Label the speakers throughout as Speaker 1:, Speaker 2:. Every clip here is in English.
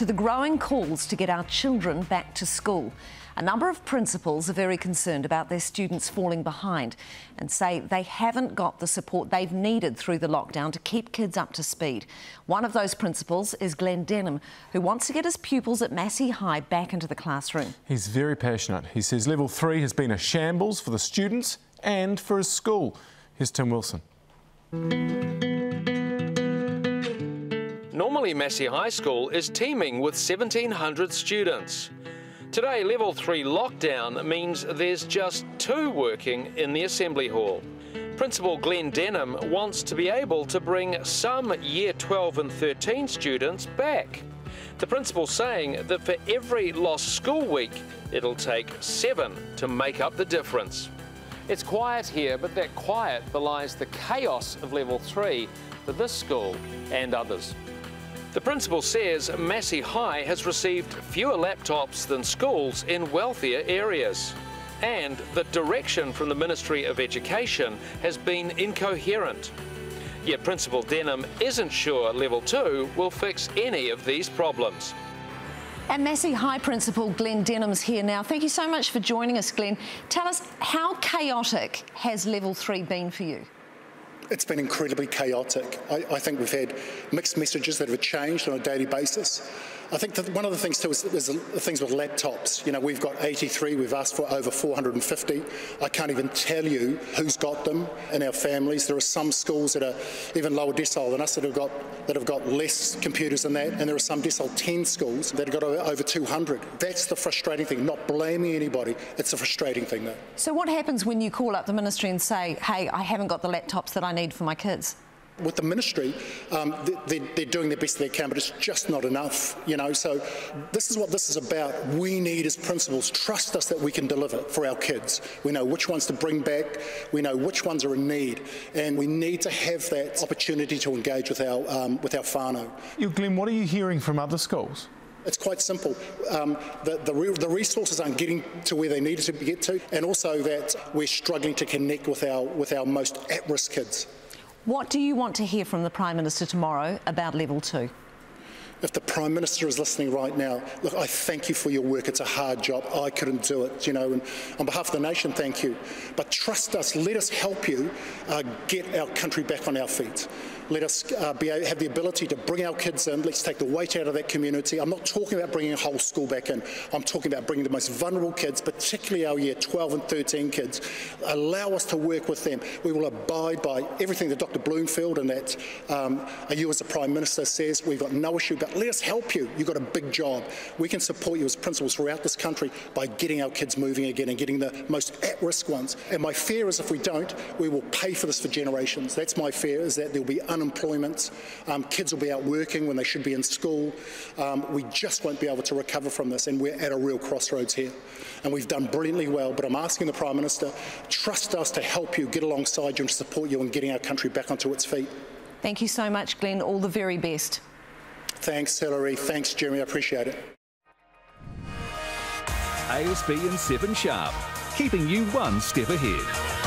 Speaker 1: to the growing calls to get our children back to school. A number of principals are very concerned about their students falling behind and say they haven't got the support they've needed through the lockdown to keep kids up to speed. One of those principals is Glen Denham, who wants to get his pupils at Massey High back into the classroom.
Speaker 2: He's very passionate. He says level three has been a shambles for the students and for his school. Here's Tim Wilson.
Speaker 3: Normally, Massey High School is teeming with 1,700 students. Today, level 3 lockdown means there's just two working in the Assembly Hall. Principal Glen Denham wants to be able to bring some Year 12 and 13 students back. The principal saying that for every lost school week, it'll take seven to make up the difference. It's quiet here, but that quiet belies the chaos of level 3 for this school and others. The principal says Massey High has received fewer laptops than schools in wealthier areas and that direction from the Ministry of Education has been incoherent. Yet Principal Denham isn't sure Level 2 will fix any of these problems.
Speaker 1: And Massey High Principal Glen Denham's here now. Thank you so much for joining us, Glen. Tell us, how chaotic has Level 3 been for you?
Speaker 4: It's been incredibly chaotic. I, I, think we've had mixed messages that have changed on a daily basis. I think that one of the things too is, is the things with laptops. You know, we've got 83, we've asked for over 450. I can't even tell you who's got them in our families. There are some schools that are even lower decile than us that have got that have got less computers than that, and there are some decile 10 schools that have got over 200. That's the frustrating thing. Not blaming anybody. It's a frustrating thing, though.
Speaker 1: So what happens when you call up the ministry and say, "Hey, I haven't got the laptops that I need for my kids"?
Speaker 4: With the ministry, um, they're, they're, doing their best they can, but it's just not enough, you know. So this is what this is about. We need, as principals, trust us that we can deliver for our kids. We know which ones to bring back. We know which ones are in need, and we need to have that opportunity to engage with our um, with our whānau.
Speaker 2: You, Glen, what are you hearing from other schools?
Speaker 4: It's quite simple. Um, the, the, re the, resources aren't getting to where they needed to get to, and also that we're struggling to connect with our with our most at-risk kids.
Speaker 1: What do you want to hear from the Prime Minister tomorrow about level two?
Speaker 4: If the Prime Minister is listening right now, look, I thank you for your work. It's a hard job. I couldn't do it, you know, and on behalf of the nation, thank you. But trust us, let us help you uh, get our country back on our feet. Let us uh, be, have the ability to bring our kids in. Let's take the weight out of that community. I'm not talking about bringing a whole school back in. I'm talking about bringing the most vulnerable kids, particularly our year 12 and 13 kids. Allow us to work with them. We will abide by everything that Dr. Bloomfield and that um, you as the Prime Minister says. We've got no issue, let us help you. You've got a big job. We can support you as principals throughout this country by getting our kids moving again and getting the most at-risk ones. And my fear is if we don't, we will pay for this for generations. That's my fear, is that there'll be unemployment. Um, kids will be out working when they should be in school. Um, we just won't be able to recover from this, and we're at a real crossroads here. And we've done brilliantly well, but I'm asking the Prime Minister, trust us to help you, get alongside you, and support you in getting our country back onto its feet.
Speaker 1: Thank you so much, Glen. All the very best.
Speaker 4: Thanks, Hilary. Thanks, Jeremy. I appreciate it.
Speaker 5: ASB and 7 Sharp, keeping you one step ahead.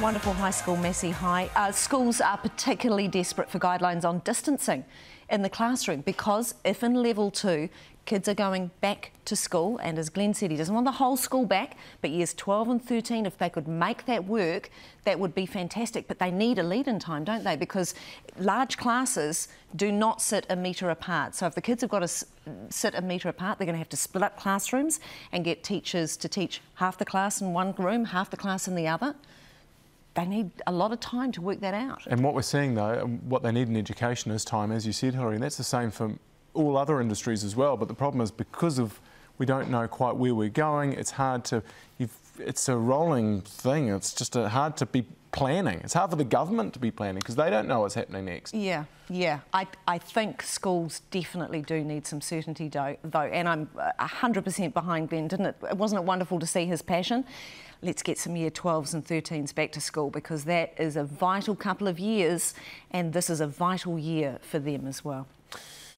Speaker 1: Wonderful high school, Massey High. Uh, schools are particularly desperate for guidelines on distancing in the classroom because if in level two kids are going back to school, and as Glen said, he doesn't want the whole school back, but years 12 and 13, if they could make that work, that would be fantastic. But they need a lead-in time, don't they? Because large classes do not sit a metre apart. So if the kids have got to sit a metre apart, they're going to have to split up classrooms and get teachers to teach half the class in one room, half the class in the other they need a lot of time to work that out.
Speaker 2: And what we're seeing, though, what they need in education is time, as you said, Hilary, and that's the same for all other industries as well. But the problem is because of we don't know quite where we're going, it's hard to, it's a rolling thing. It's just a, hard to be planning. It's hard for the government to be planning because they don't know what's happening next.
Speaker 1: Yeah, yeah. I, I think schools definitely do need some certainty, though, though and I'm uh, 100% behind Glen, didn't it? Wasn't it wonderful to see his passion? Let's get some year 12s and 13s back to school because that is a vital couple of years and this is a vital year for them as well.